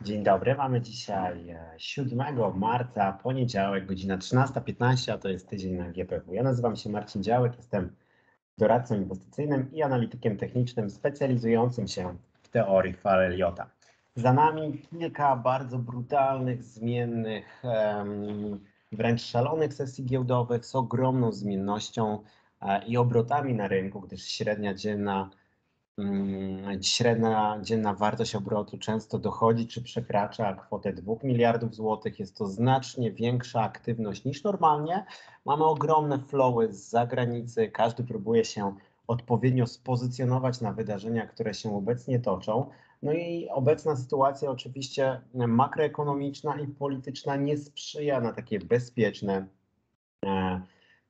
Dzień dobry, mamy dzisiaj 7 e, marca, poniedziałek, godzina 13.15, a to jest tydzień na GPW. Ja nazywam się Marcin Działek, jestem doradcą inwestycyjnym i analitykiem technicznym specjalizującym się w teorii fal Eliota. Za nami kilka bardzo brutalnych, zmiennych, wręcz szalonych sesji giełdowych z ogromną zmiennością e, i obrotami na rynku, gdyż średnia dzienna średnia dzienna wartość obrotu często dochodzi czy przekracza kwotę 2 miliardów złotych. Jest to znacznie większa aktywność niż normalnie. Mamy ogromne flowy z zagranicy. Każdy próbuje się odpowiednio spozycjonować na wydarzenia, które się obecnie toczą. No i obecna sytuacja oczywiście makroekonomiczna i polityczna nie sprzyja na takie bezpieczne e,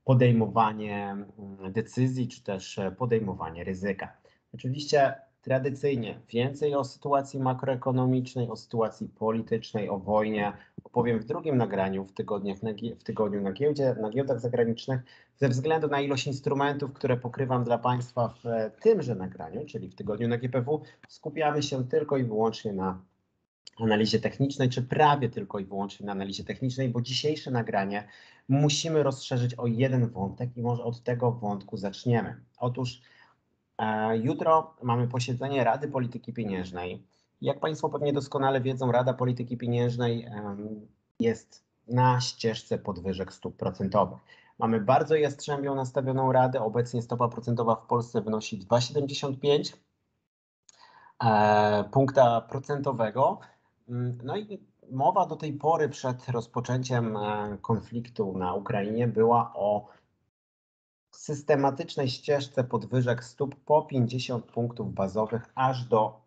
podejmowanie mm, decyzji czy też podejmowanie ryzyka. Oczywiście tradycyjnie więcej o sytuacji makroekonomicznej, o sytuacji politycznej, o wojnie opowiem w drugim nagraniu w, tygodniach w tygodniu na, giełdzie, na giełdach zagranicznych. Ze względu na ilość instrumentów, które pokrywam dla Państwa w tymże nagraniu, czyli w tygodniu na GPW, skupiamy się tylko i wyłącznie na analizie technicznej, czy prawie tylko i wyłącznie na analizie technicznej, bo dzisiejsze nagranie musimy rozszerzyć o jeden wątek i może od tego wątku zaczniemy. Otóż jutro mamy posiedzenie Rady Polityki Pieniężnej. Jak Państwo pewnie doskonale wiedzą, Rada Polityki Pieniężnej jest na ścieżce podwyżek stóp procentowych. Mamy bardzo jastrzębią nastawioną radę. Obecnie stopa procentowa w Polsce wynosi 2,75 e, punkta procentowego. Mm, no i mowa do tej pory przed rozpoczęciem e, konfliktu na Ukrainie była o systematycznej ścieżce podwyżek stóp po 50 punktów bazowych aż do,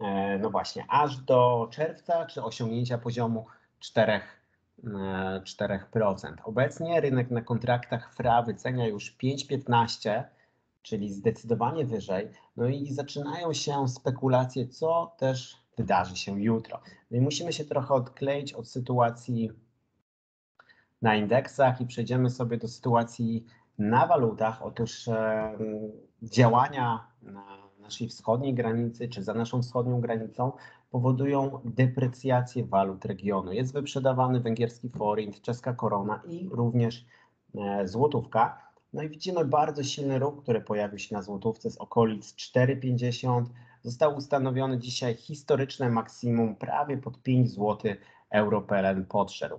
e, no właśnie, aż do czerwca, czy osiągnięcia poziomu 4, 4%. E, Obecnie rynek na kontraktach FRA wycenia już 5,15, czyli zdecydowanie wyżej. No i zaczynają się spekulacje, co też wydarzy się jutro. No i musimy się trochę odkleić od sytuacji na indeksach i przejdziemy sobie do sytuacji na walutach. Otóż działania na naszej wschodniej granicy czy za naszą wschodnią granicą powodują deprecjację walut regionu. Jest wyprzedawany węgierski forint, czeska korona i również e, złotówka. No i widzimy bardzo silny ruch, który pojawił się na złotówce z okolic 4,50. Został ustanowiony dzisiaj historyczne maksimum prawie pod 5 zł euro PLN podszedł.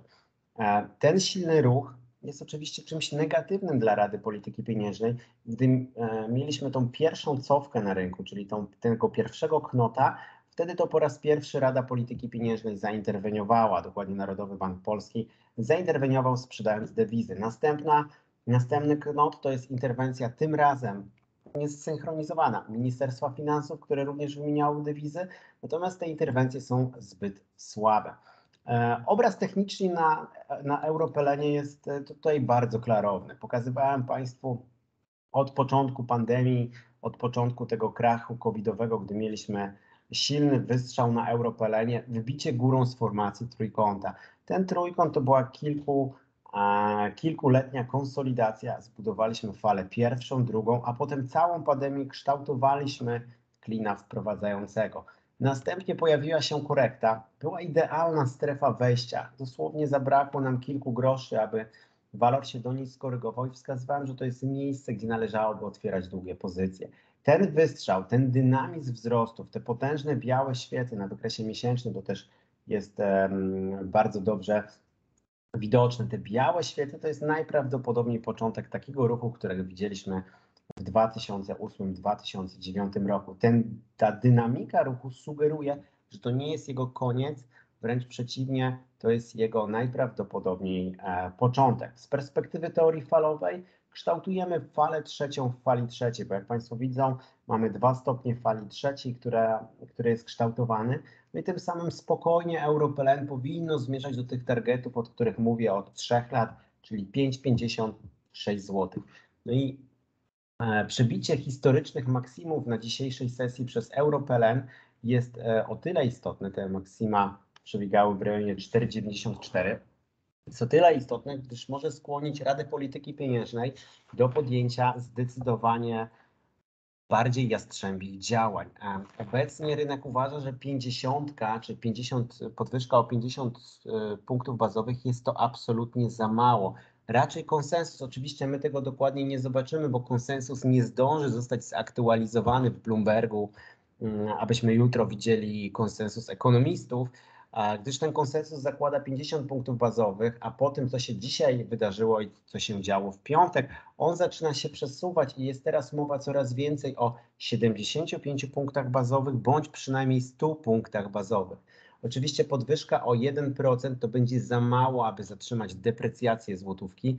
E, ten silny ruch jest oczywiście czymś negatywnym dla Rady Polityki Pieniężnej, gdy e, mieliśmy tą pierwszą cofkę na rynku, czyli tą, tego pierwszego knota, wtedy to po raz pierwszy Rada Polityki Pieniężnej zainterweniowała, dokładnie Narodowy Bank Polski zainterweniował sprzedając dewizy. Następna, następny knot to jest interwencja tym razem jest zsynchronizowana Ministerstwa Finansów, które również wymieniało dewizy, natomiast te interwencje są zbyt słabe. E, obraz techniczny na, na Europelenie jest e, tutaj bardzo klarowny. Pokazywałem Państwu od początku pandemii, od początku tego krachu covidowego, gdy mieliśmy silny wystrzał na Europelenie, wybicie górą z formacji trójkąta. Ten trójkąt to była kilku, e, kilkuletnia konsolidacja. Zbudowaliśmy falę pierwszą, drugą, a potem całą pandemię kształtowaliśmy klina wprowadzającego. Następnie pojawiła się korekta. Była idealna strefa wejścia. Dosłownie zabrakło nam kilku groszy, aby walor się do niej skorygował i wskazywałem, że to jest miejsce, gdzie należałoby otwierać długie pozycje. Ten wystrzał, ten dynamizm wzrostów, te potężne białe świece na wykresie miesięcznym, to też jest um, bardzo dobrze widoczne. Te białe świece to jest najprawdopodobniej początek takiego ruchu, którego widzieliśmy w 2008-2009 roku. Ten, ta dynamika ruchu sugeruje, że to nie jest jego koniec, wręcz przeciwnie, to jest jego najprawdopodobniej e, początek. Z perspektywy teorii falowej kształtujemy falę trzecią w fali trzeciej, bo jak Państwo widzą, mamy dwa stopnie fali trzeciej, która, który jest kształtowany. No i tym samym spokojnie EuroPLN powinno zmierzać do tych targetów, od których mówię od trzech lat, czyli 5,56 zł. No i przebicie historycznych maksimów na dzisiejszej sesji przez EuroPLN jest e, o tyle istotne, te maksima przebiegały w rejonie 4,94, jest o tyle istotne, gdyż może skłonić Radę Polityki Pieniężnej do podjęcia zdecydowanie bardziej jastrzębich działań. Obecnie rynek uważa, że 50 czy 50, podwyżka o 50 e, punktów bazowych jest to absolutnie za mało. Raczej konsensus, oczywiście my tego dokładnie nie zobaczymy, bo konsensus nie zdąży zostać zaktualizowany w Bloombergu, mm, abyśmy jutro widzieli konsensus ekonomistów, gdyż ten konsensus zakłada 50 punktów bazowych, a po tym, co się dzisiaj wydarzyło i co się działo w piątek, on zaczyna się przesuwać i jest teraz mowa coraz więcej o 75 punktach bazowych bądź przynajmniej 100 punktach bazowych. Oczywiście podwyżka o 1% to będzie za mało, aby zatrzymać deprecjację złotówki.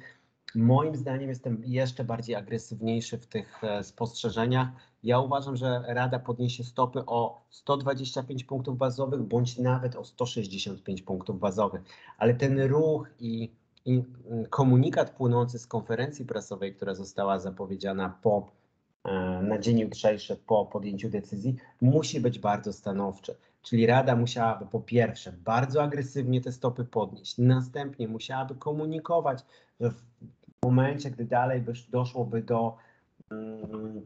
Moim zdaniem jestem jeszcze bardziej agresywniejszy w tych e, spostrzeżeniach. Ja uważam, że Rada podniesie stopy o 125 punktów bazowych bądź nawet o 165 punktów bazowych, ale ten ruch i, i komunikat płynący z konferencji prasowej, która została zapowiedziana po, e, na dzień jutrzejszy po podjęciu decyzji, musi być bardzo stanowczy. Czyli Rada musiałaby po pierwsze bardzo agresywnie te stopy podnieść, następnie musiałaby komunikować, że w momencie, gdy dalej by doszłoby do mm,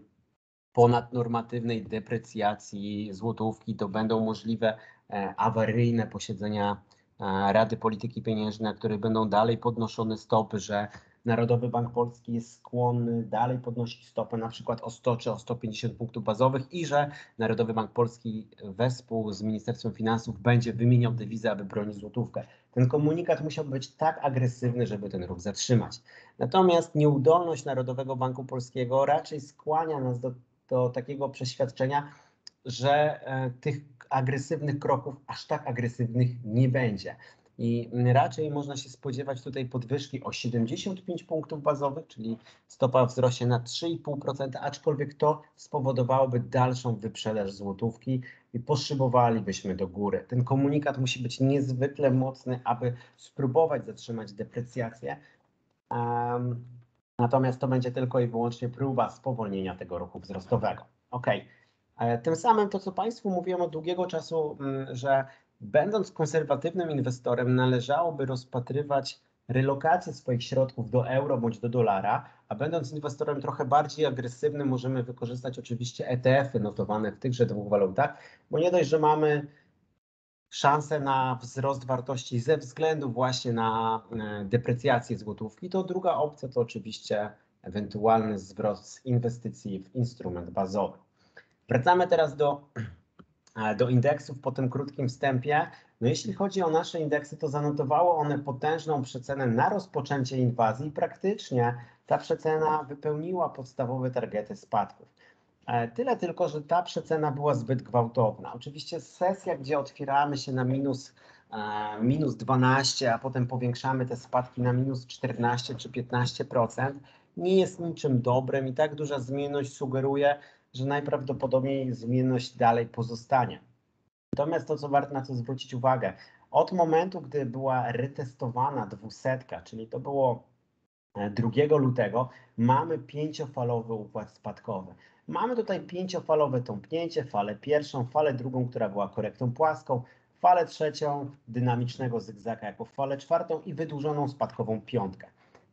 ponadnormatywnej deprecjacji złotówki, to będą możliwe e, awaryjne posiedzenia e, Rady Polityki Pieniężnej, na których będą dalej podnoszone stopy, że Narodowy Bank Polski jest skłonny dalej podnosić stopę na przykład o 100 czy o 150 punktów bazowych i że Narodowy Bank Polski wespół z Ministerstwem Finansów będzie wymieniał dewizę, aby bronić złotówkę. Ten komunikat musiał być tak agresywny, żeby ten ruch zatrzymać. Natomiast nieudolność Narodowego Banku Polskiego raczej skłania nas do, do takiego przeświadczenia, że e, tych agresywnych kroków aż tak agresywnych nie będzie. I raczej można się spodziewać tutaj podwyżki o 75 punktów bazowych, czyli stopa wzrośnie na 3,5%, aczkolwiek to spowodowałoby dalszą wyprzedaż złotówki i poszybowalibyśmy do góry. Ten komunikat musi być niezwykle mocny, aby spróbować zatrzymać deprecjację. Um, natomiast to będzie tylko i wyłącznie próba spowolnienia tego ruchu wzrostowego. Ok. E, tym samym to, co Państwu mówiłem od długiego czasu, mm, że Będąc konserwatywnym inwestorem, należałoby rozpatrywać relokację swoich środków do euro bądź do dolara, a będąc inwestorem trochę bardziej agresywnym, możemy wykorzystać oczywiście ETF-y notowane w tychże dwóch walutach, bo nie dość, że mamy szansę na wzrost wartości ze względu właśnie na e, deprecjację złotówki, to druga opcja to oczywiście ewentualny wzrost inwestycji w instrument bazowy. Wracamy teraz do do indeksów po tym krótkim wstępie. No jeśli chodzi o nasze indeksy, to zanotowało one potężną przecenę na rozpoczęcie inwazji praktycznie ta przecena wypełniła podstawowe targety spadków. E, tyle tylko, że ta przecena była zbyt gwałtowna. Oczywiście sesja, gdzie otwieramy się na minus, e, minus 12, a potem powiększamy te spadki na minus 14 czy 15%, nie jest niczym dobrym i tak duża zmienność sugeruje, że najprawdopodobniej zmienność dalej pozostanie. Natomiast to, co warto na co zwrócić uwagę, od momentu, gdy była retestowana dwusetka, czyli to było 2 e, lutego, mamy pięciofalowy układ spadkowy. Mamy tutaj pięciofalowe tąpnięcie, falę pierwszą, falę drugą, która była korektą płaską, falę trzecią dynamicznego zygzaka jako falę czwartą i wydłużoną spadkową piątkę.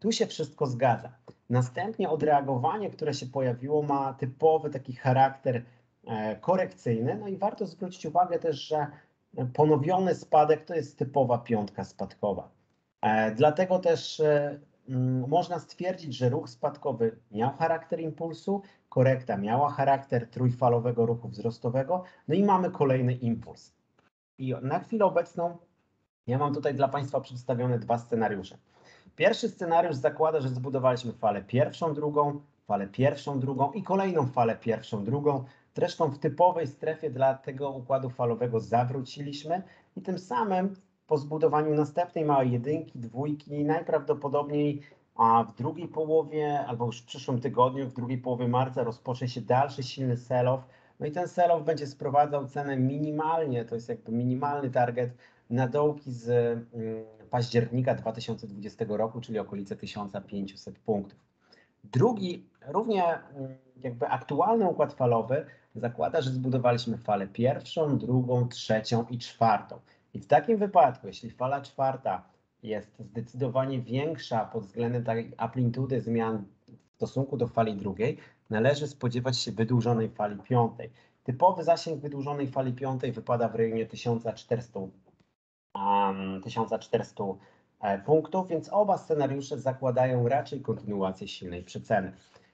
Tu się wszystko zgadza. Następnie odreagowanie, które się pojawiło, ma typowy taki charakter e, korekcyjny. No i warto zwrócić uwagę też, że ponowiony spadek to jest typowa piątka spadkowa. E, dlatego też e, można stwierdzić, że ruch spadkowy miał charakter impulsu, korekta miała charakter trójfalowego ruchu wzrostowego, no i mamy kolejny impuls. I na chwilę obecną ja mam tutaj dla Państwa przedstawione dwa scenariusze. Pierwszy scenariusz zakłada, że zbudowaliśmy falę pierwszą, drugą, falę pierwszą, drugą i kolejną falę pierwszą, drugą. Zresztą w typowej strefie dla tego układu falowego zawróciliśmy i tym samym po zbudowaniu następnej małej jedynki, dwójki, najprawdopodobniej a w drugiej połowie, albo już w przyszłym tygodniu, w drugiej połowie marca rozpocznie się dalszy silny sell-off. No i ten sell-off będzie sprowadzał cenę minimalnie, to jest jakby minimalny target na dołki z mm, października 2020 roku, czyli okolice 1500 punktów. Drugi, równie mm, jakby aktualny układ falowy zakłada, że zbudowaliśmy falę pierwszą, drugą, trzecią i czwartą. I w takim wypadku, jeśli fala czwarta jest zdecydowanie większa pod względem tej amplitudy zmian w stosunku do fali drugiej, należy spodziewać się wydłużonej fali piątej. Typowy zasięg wydłużonej fali piątej wypada w rejonie 1400, um, 1400 e, punktów, więc oba scenariusze zakładają raczej kontynuację silnej przeceny.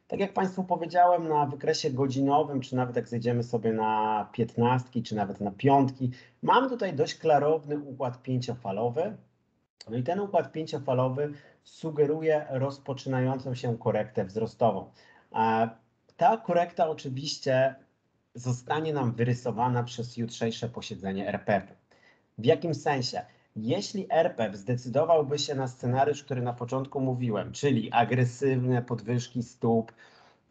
Tak jak Państwu powiedziałem, na wykresie godzinowym, czy nawet jak zejdziemy sobie na piętnastki, czy nawet na piątki, mamy tutaj dość klarowny układ pięciofalowy. No i ten układ pięciofalowy sugeruje rozpoczynającą się korektę wzrostową. Ta korekta oczywiście zostanie nam wyrysowana przez jutrzejsze posiedzenie RPP. W jakim sensie? Jeśli RPF zdecydowałby się na scenariusz, który na początku mówiłem, czyli agresywne podwyżki stóp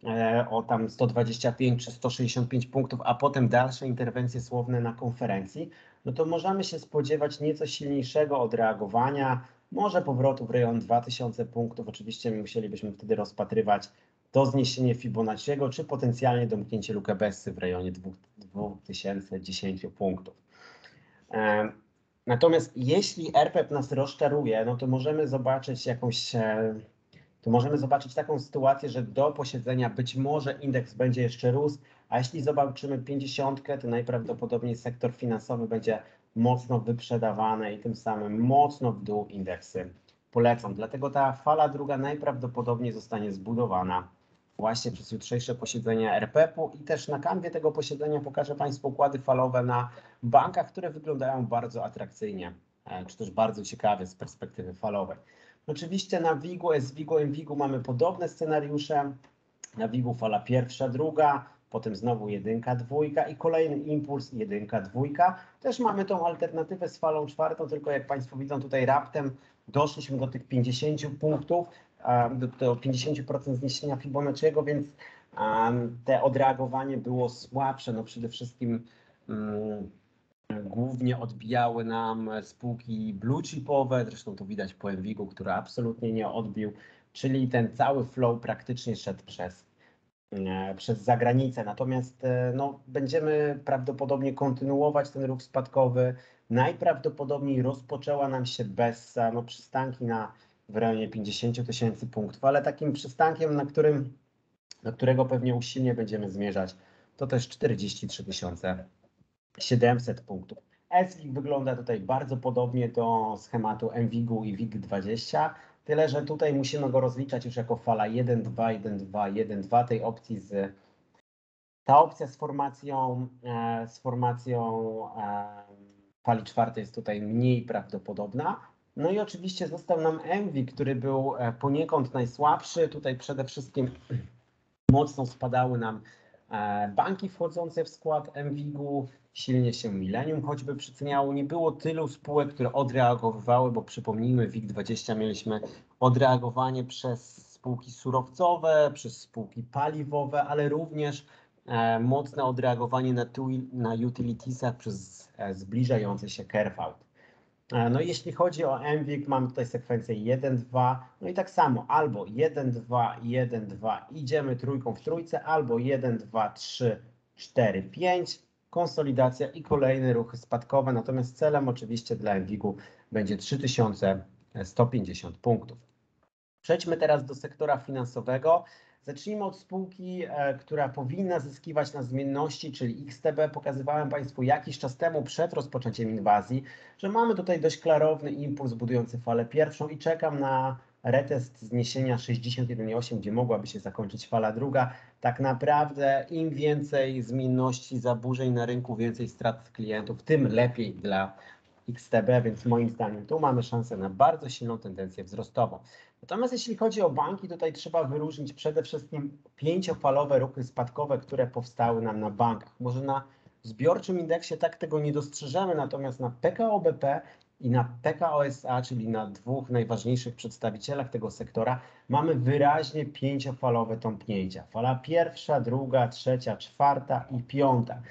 e, o tam 125 czy 165 punktów, a potem dalsze interwencje słowne na konferencji, no to możemy się spodziewać nieco silniejszego odreagowania, może powrotu w rejon 2000 punktów. Oczywiście musielibyśmy wtedy rozpatrywać to zniesienie Fibonacciego, czy potencjalnie domknięcie Luke Bessy w rejonie 2010 punktów. E, Natomiast jeśli RPEP nas rozczaruje, no to możemy zobaczyć jakąś, e, to możemy zobaczyć taką sytuację, że do posiedzenia być może indeks będzie jeszcze rósł, a jeśli zobaczymy 50, to najprawdopodobniej sektor finansowy będzie mocno wyprzedawany i tym samym mocno w dół indeksy polecą. Dlatego ta fala druga najprawdopodobniej zostanie zbudowana właśnie przez jutrzejsze posiedzenie RPP-u i też na kanwie tego posiedzenia pokażę Państwu układy falowe na bankach, które wyglądają bardzo atrakcyjnie, e, czy też bardzo ciekawie z perspektywy falowej. Oczywiście na WIG-u, SWIG-u, MWIG-u mamy podobne scenariusze. Na WIG-u fala pierwsza, druga, potem znowu jedynka, dwójka i kolejny impuls jedynka, dwójka. Też mamy tą alternatywę z falą czwartą, tylko jak Państwo widzą tutaj raptem doszliśmy do tych 50 punktów, do, do 50% zniesienia Fibonacciego, więc te odreagowanie było słabsze. No przede wszystkim um, głównie odbijały nam spółki blue chipowe, zresztą to widać po Envigu, który absolutnie nie odbił, czyli ten cały flow praktycznie szedł przez, e, przez zagranicę. Natomiast e, no, będziemy prawdopodobnie kontynuować ten ruch spadkowy. Najprawdopodobniej rozpoczęła nam się bez no, przystanki na w rejonie 50 tysięcy punktów, ale takim przystankiem, na, którym, na którego pewnie usilnie będziemy zmierzać, to też 43 700 punktów. SWIG wygląda tutaj bardzo podobnie do schematu MWIG-u i WIG20, tyle że tutaj musimy go rozliczać już jako fala 1, 2, 1, 2, 1, 2 tej opcji z ta opcja z formacją, e, z formacją e, fali czwartej jest tutaj mniej prawdopodobna, no i oczywiście został nam Envy, który był e, poniekąd najsłabszy. Tutaj przede wszystkim mocno spadały nam e, banki wchodzące w skład MWIG-u, silnie się Millennium choćby przyceniało. Nie było tylu spółek, które odreagowywały, bo przypomnijmy, WIG20 mieliśmy odreagowanie przez spółki surowcowe, przez spółki paliwowe, ale również e, mocne odreagowanie na, na utilitiesach przez zbliżający się curve out. E, no i jeśli chodzi o MWIG, mamy tutaj sekwencję 1, 2, no i tak samo albo 1, 2, 1, 2, idziemy trójką w trójce, albo 1, 2, 3, 4, 5, konsolidacja i kolejne ruchy spadkowe, natomiast celem oczywiście dla MWIG-u będzie 3150 punktów. Przejdźmy teraz do sektora finansowego. Zacznijmy od spółki, e, która powinna zyskiwać na zmienności, czyli XTB. Pokazywałem Państwu jakiś czas temu, przed rozpoczęciem inwazji, że mamy tutaj dość klarowny impuls budujący falę pierwszą i czekam na retest zniesienia 61,8, gdzie mogłaby się zakończyć fala druga. Tak naprawdę im więcej zmienności, zaburzeń na rynku, więcej strat klientów, tym lepiej dla XTB, więc moim zdaniem tu mamy szansę na bardzo silną tendencję wzrostową. Natomiast jeśli chodzi o banki, tutaj trzeba wyróżnić przede wszystkim pięciofalowe ruchy spadkowe, które powstały nam na bankach. Może na zbiorczym indeksie tak tego nie dostrzeżemy, natomiast na PKO BP i na PKOSA, czyli na dwóch najważniejszych przedstawicielach tego sektora, mamy wyraźnie pięciofalowe tąpnięcia. Fala pierwsza, druga, trzecia, czwarta i piąta.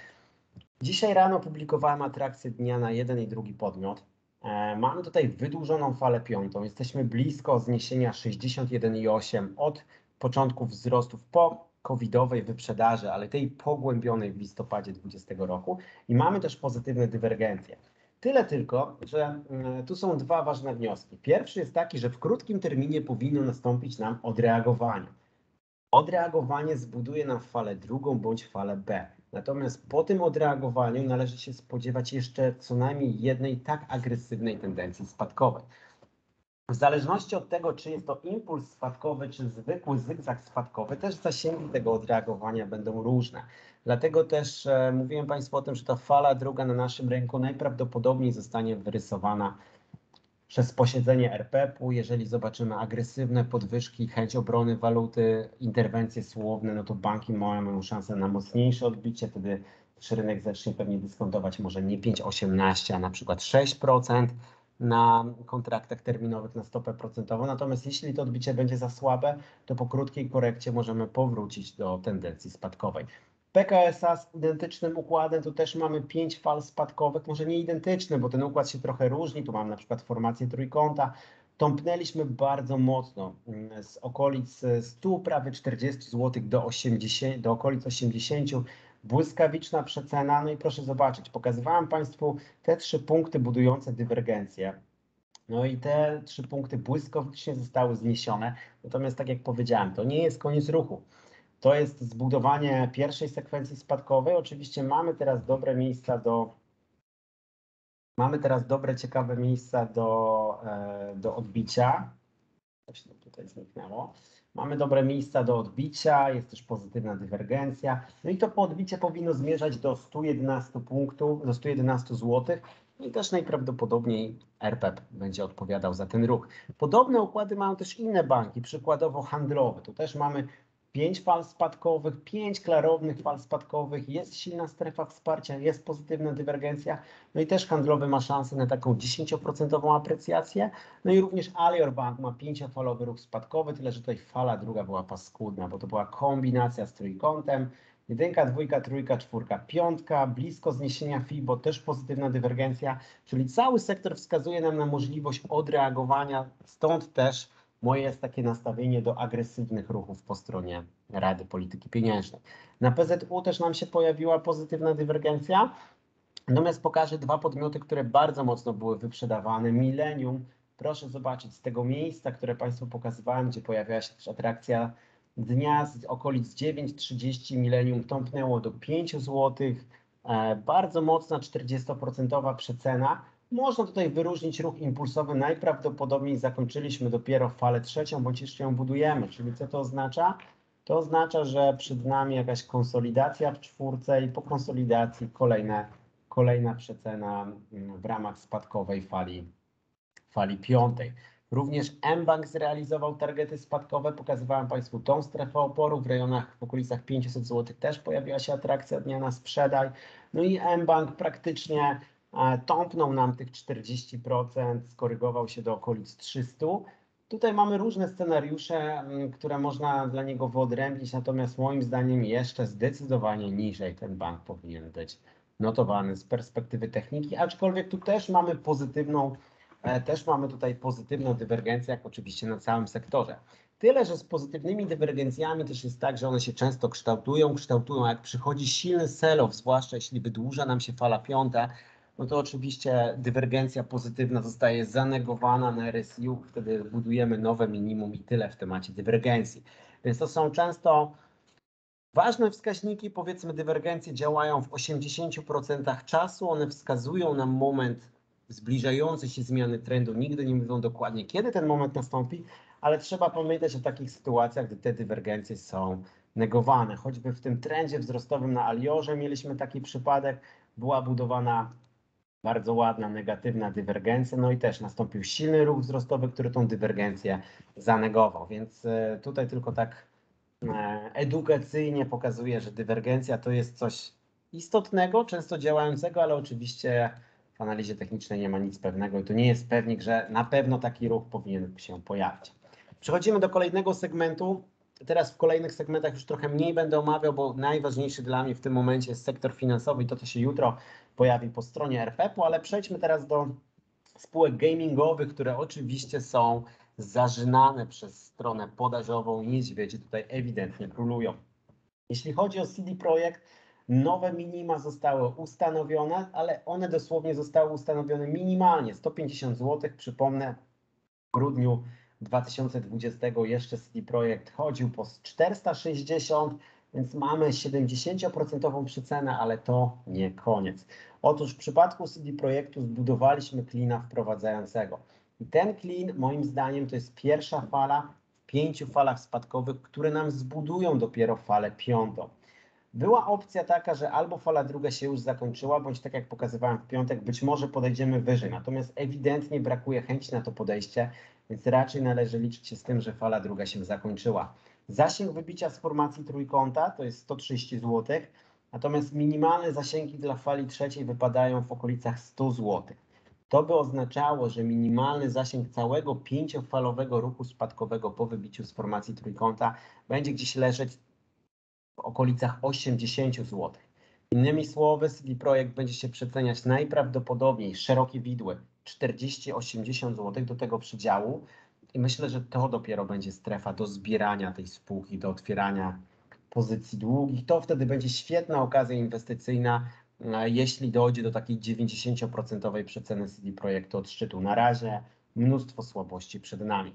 Dzisiaj rano publikowałem atrakcję dnia na jeden i drugi podmiot. E, mamy tutaj wydłużoną falę piątą. Jesteśmy blisko zniesienia 61,8 od początku wzrostów po covidowej wyprzedaży, ale tej pogłębionej w listopadzie 2020 roku i mamy też pozytywne dywergencje. Tyle tylko, że mm, tu są dwa ważne wnioski. Pierwszy jest taki, że w krótkim terminie powinno nastąpić nam odreagowanie. Odreagowanie zbuduje nam falę drugą bądź falę B. Natomiast po tym odreagowaniu należy się spodziewać jeszcze co najmniej jednej tak agresywnej tendencji spadkowej. W zależności od tego, czy jest to impuls spadkowy, czy zwykły zygzak spadkowy, też zasięgi tego odreagowania będą różne. Dlatego też e, mówiłem Państwu o tym, że ta fala druga na naszym rynku najprawdopodobniej zostanie wyrysowana przez posiedzenie RPP-u. Jeżeli zobaczymy agresywne podwyżki, chęć obrony waluty, interwencje słowne, no to banki mają szansę na mocniejsze odbicie, wtedy rynek zacznie pewnie dyskontować może nie 5,18, a na przykład 6% na kontraktach terminowych na stopę procentową. Natomiast jeśli to odbicie będzie za słabe, to po krótkiej korekcie możemy powrócić do tendencji spadkowej. PKSA z identycznym układem, tu też mamy pięć fal spadkowych, może nie identyczny, bo ten układ się trochę różni. Tu mamy na przykład formację trójkąta. Tąpnęliśmy bardzo mocno mm, z okolic 100, prawie 40 zł do 80, do okolic 80 błyskawiczna przecena. No i proszę zobaczyć, pokazywałem Państwu te trzy punkty budujące dywergencję. No i te trzy punkty błyskawicznie zostały zniesione. Natomiast tak jak powiedziałem, to nie jest koniec ruchu. To jest zbudowanie pierwszej sekwencji spadkowej. Oczywiście mamy teraz dobre miejsca do mamy teraz dobre, ciekawe miejsca do, e, do odbicia. Coś tutaj zniknęło. Mamy dobre miejsca do odbicia, jest też pozytywna dywergencja. No i to po odbicie powinno zmierzać do 111 punktów, do 111 zł. No i też najprawdopodobniej RPEP będzie odpowiadał za ten ruch. Podobne układy mają też inne banki, przykładowo handlowe. Tu też mamy pięć fal spadkowych, pięć klarownych fal spadkowych, jest silna strefa wsparcia, jest pozytywna dywergencja, no i też handlowy ma szansę na taką 10% aprecjację, no i również Alior Bank ma pięciofalowy ruch spadkowy, tyle że tutaj fala druga była paskudna, bo to była kombinacja z trójkątem, jedynka, dwójka, trójka, czwórka, piątka, blisko zniesienia FIBO, też pozytywna dywergencja, czyli cały sektor wskazuje nam na możliwość odreagowania, stąd też Moje jest takie nastawienie do agresywnych ruchów po stronie Rady Polityki Pieniężnej. Na PZU też nam się pojawiła pozytywna dywergencja. Natomiast pokażę dwa podmioty, które bardzo mocno były wyprzedawane. Millennium, proszę zobaczyć, z tego miejsca, które Państwu pokazywałem, gdzie pojawiała się też atrakcja dnia z okolic 9.30 Millennium tąpnęło do 5 zł. E, bardzo mocna 40% przecena. Można tutaj wyróżnić ruch impulsowy. Najprawdopodobniej zakończyliśmy dopiero falę trzecią, bądź jeszcze ją budujemy. Czyli co to oznacza? To oznacza, że przed nami jakaś konsolidacja w czwórce i po konsolidacji kolejne, kolejna przecena mm, w ramach spadkowej fali, fali piątej. Również mBank zrealizował targety spadkowe. Pokazywałem Państwu tą strefę oporu w rejonach w okolicach 500 zł. Też pojawiła się atrakcja dnia na sprzedaj. No i mBank praktycznie tąpnął nam tych 40%, skorygował się do okolic 300. Tutaj mamy różne scenariusze, mm, które można dla niego wyodrębnić, natomiast moim zdaniem jeszcze zdecydowanie niżej ten bank powinien być notowany z perspektywy techniki, aczkolwiek tu też mamy pozytywną, e, też mamy tutaj pozytywną dywergencję, jak oczywiście na całym sektorze. Tyle, że z pozytywnymi dywergencjami też jest tak, że one się często kształtują, kształtują, jak przychodzi silny sell-off, zwłaszcza jeśli wydłuża nam się fala piąta, no to oczywiście dywergencja pozytywna zostaje zanegowana na RSU, wtedy budujemy nowe minimum i tyle w temacie dywergencji. Więc to są często ważne wskaźniki, powiedzmy dywergencje działają w 80% czasu, one wskazują nam moment zbliżającej się zmiany trendu, nigdy nie mówią dokładnie kiedy ten moment nastąpi, ale trzeba pamiętać o takich sytuacjach, gdy te dywergencje są negowane. Choćby w tym trendzie wzrostowym na Aliorze mieliśmy taki przypadek, była budowana bardzo ładna, negatywna dywergencja, no i też nastąpił silny ruch wzrostowy, który tą dywergencję zanegował, więc e, tutaj tylko tak e, edukacyjnie pokazuje, że dywergencja to jest coś istotnego, często działającego, ale oczywiście w analizie technicznej nie ma nic pewnego i to nie jest pewnik, że na pewno taki ruch powinien się pojawić. Przechodzimy do kolejnego segmentu. Teraz w kolejnych segmentach już trochę mniej będę omawiał, bo najważniejszy dla mnie w tym momencie jest sektor finansowy i to, co się jutro pojawi po stronie RPP-u, ale przejdźmy teraz do spółek gamingowych, które oczywiście są zażynane przez stronę podażową. Niedźwiedzie tutaj ewidentnie królują. Jeśli chodzi o CD Projekt, nowe minima zostały ustanowione, ale one dosłownie zostały ustanowione minimalnie 150 zł. Przypomnę, w grudniu 2020 jeszcze CD Projekt chodził po 460, więc mamy 70% przycenę, ale to nie koniec. Otóż w przypadku CD Projektu zbudowaliśmy klina wprowadzającego. I ten klin moim zdaniem to jest pierwsza fala w pięciu falach spadkowych, które nam zbudują dopiero falę piątą. Była opcja taka, że albo fala druga się już zakończyła, bądź tak jak pokazywałem w piątek, być może podejdziemy wyżej. Natomiast ewidentnie brakuje chęci na to podejście, więc raczej należy liczyć się z tym, że fala druga się zakończyła. Zasięg wybicia z formacji trójkąta to jest 130 zł, natomiast minimalne zasięgi dla fali trzeciej wypadają w okolicach 100 zł. To by oznaczało, że minimalny zasięg całego pięciofalowego ruchu spadkowego po wybiciu z formacji trójkąta będzie gdzieś leżeć w okolicach 80 zł. Innymi słowy, CD Projekt będzie się przeceniać najprawdopodobniej szerokie widły 40-80 zł do tego przydziału i myślę, że to dopiero będzie strefa do zbierania tej spółki, do otwierania pozycji długich. To wtedy będzie świetna okazja inwestycyjna, e, jeśli dojdzie do takiej 90% przeceny CD Projektu od szczytu. Na razie mnóstwo słabości przed nami.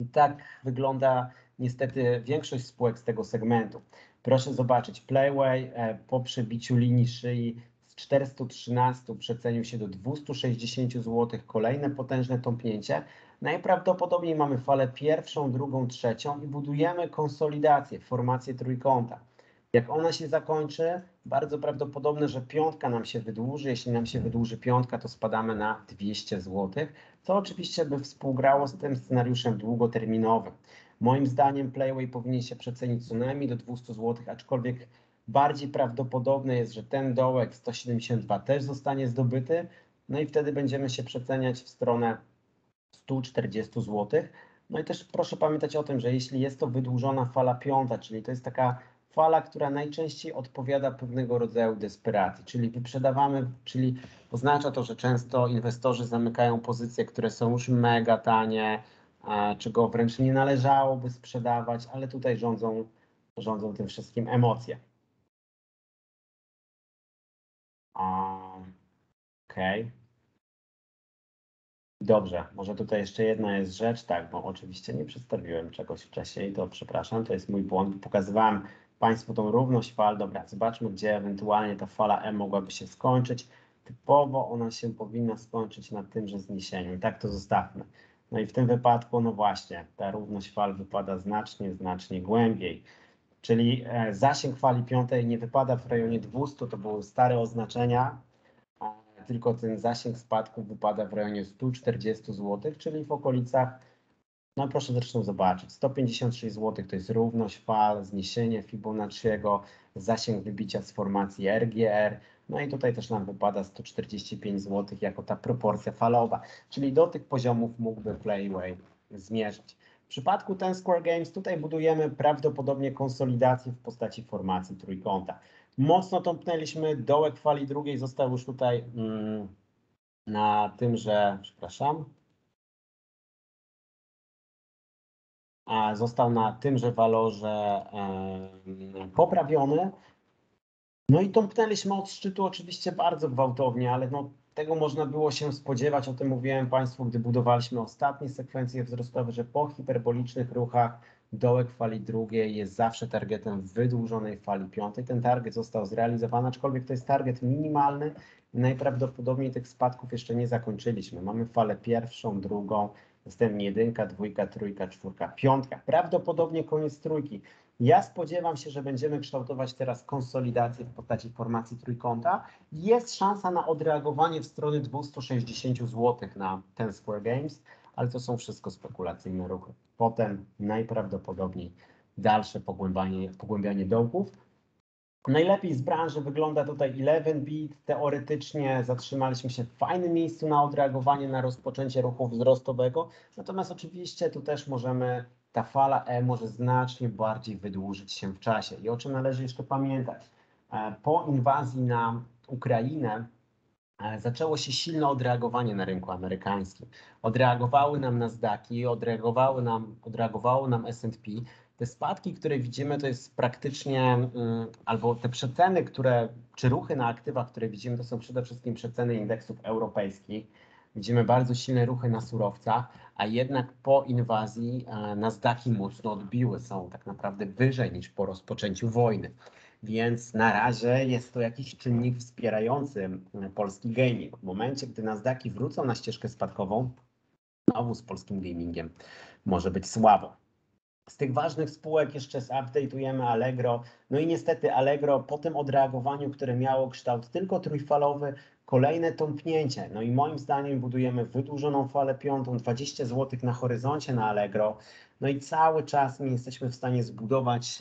I tak wygląda niestety większość spółek z tego segmentu. Proszę zobaczyć, Playway e, po przebiciu linii szyi z 413 przecenił się do 260 zł, kolejne potężne tąpnięcie. Najprawdopodobniej mamy falę pierwszą, drugą, trzecią i budujemy konsolidację, formację trójkąta. Jak ona się zakończy, bardzo prawdopodobne, że piątka nam się wydłuży. Jeśli nam się wydłuży piątka, to spadamy na 200 zł, co oczywiście by współgrało z tym scenariuszem długoterminowym. Moim zdaniem Playway powinien się przecenić co najmniej do 200 zł, aczkolwiek bardziej prawdopodobne jest, że ten dołek 172 też zostanie zdobyty, no i wtedy będziemy się przeceniać w stronę 140 zł. No i też proszę pamiętać o tym, że jeśli jest to wydłużona fala piąta, czyli to jest taka fala, która najczęściej odpowiada pewnego rodzaju desperacji, czyli wyprzedawamy, czyli oznacza to, że często inwestorzy zamykają pozycje, które są już mega tanie, czego wręcz nie należałoby sprzedawać, ale tutaj rządzą, rządzą tym wszystkim emocje. Okej. Okay. Dobrze, może tutaj jeszcze jedna jest rzecz, tak, bo oczywiście nie przedstawiłem czegoś wcześniej, to przepraszam, to jest mój błąd. Pokazywałem Państwu tą równość fal. Dobra, zobaczmy, gdzie ewentualnie ta fala M mogłaby się skończyć. Typowo ona się powinna skończyć na tymże zniesieniu i tak to zostawmy. No i w tym wypadku, no właśnie, ta równość fal wypada znacznie, znacznie głębiej. Czyli e, zasięg fali piątej nie wypada w rejonie 200, to były stare oznaczenia, tylko ten zasięg spadku wypada w rejonie 140 zł, czyli w okolicach, no proszę zresztą zobaczyć, 156 zł to jest równość fal, zniesienie Fibonacciego, zasięg wybicia z formacji RGR, no i tutaj też nam wypada 145 zł jako ta proporcja falowa, czyli do tych poziomów mógłby Playway zmierzyć. W przypadku Ten Square Games tutaj budujemy prawdopodobnie konsolidację w postaci formacji trójkąta. Mocno tąpnęliśmy, dołek fali drugiej został już tutaj mm, na tym, że, przepraszam, a został na tymże walorze poprawiony. No i tąpnęliśmy od szczytu oczywiście bardzo gwałtownie, ale no, tego można było się spodziewać, o tym mówiłem Państwu, gdy budowaliśmy ostatnie sekwencje wzrostowe, że po hiperbolicznych ruchach dołek fali drugiej jest zawsze targetem wydłużonej fali piątej. Ten target został zrealizowany, aczkolwiek to jest target minimalny najprawdopodobniej tych spadków jeszcze nie zakończyliśmy. Mamy falę pierwszą, drugą, następnie jedynka, dwójka, trójka, czwórka, piątka. Prawdopodobnie koniec trójki. Ja spodziewam się, że będziemy kształtować teraz konsolidację w postaci formacji trójkąta. Jest szansa na odreagowanie w stronę 260 zł na ten Square Games, ale to są wszystko spekulacyjne ruchy. Potem najprawdopodobniej dalsze pogłębianie, pogłębianie dołków. Najlepiej z branży wygląda tutaj 11bit. Teoretycznie zatrzymaliśmy się w fajnym miejscu na odreagowanie, na rozpoczęcie ruchu wzrostowego. Natomiast oczywiście tu też możemy, ta fala E może znacznie bardziej wydłużyć się w czasie. I o czym należy jeszcze pamiętać? E, po inwazji na Ukrainę zaczęło się silne odreagowanie na rynku amerykańskim. Odreagowały nam Nasdaqi, odreagowały nam, odreagowało nam S&P. Te spadki, które widzimy, to jest praktycznie, mm, albo te przeceny, które, czy ruchy na aktywach, które widzimy, to są przede wszystkim przeceny indeksów europejskich. Widzimy bardzo silne ruchy na surowcach, a jednak po inwazji e, Nasdaqi mocno odbiły, są tak naprawdę wyżej niż po rozpoczęciu wojny. Więc na razie jest to jakiś czynnik wspierający e, polski gaming. W momencie, gdy Nasdaqi wrócą na ścieżkę spadkową, znowu z polskim gamingiem może być słabo. Z tych ważnych spółek jeszcze zupdate'ujemy Allegro. No i niestety Allegro po tym odreagowaniu, które miało kształt tylko trójfalowy, kolejne tąpnięcie. No i moim zdaniem budujemy wydłużoną falę piątą, 20 zł na horyzoncie na Allegro. No i cały czas nie jesteśmy w stanie zbudować,